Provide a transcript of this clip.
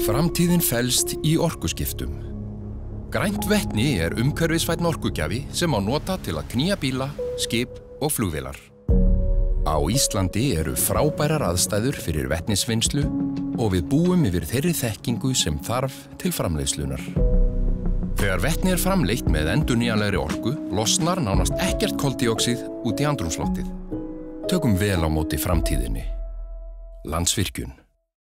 Framtíðin felst í orkuskiptum. Grænt vettni er umhverfisvætn orkugjafi sem á nota til að knýja bíla, skip og flugvilar. Á Íslandi eru frábærar aðstæður fyrir vettnisvinnslu og við búum yfir þeirri þekkingu sem þarf til framleiðslunar. Þegar vettni er framleitt með endur nýjanlegri orku, losnar nánast ekkert koldíóksið út í andrumslottið. Tökum vel á móti framtíðinni. Landsvirkjun.